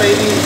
Baby.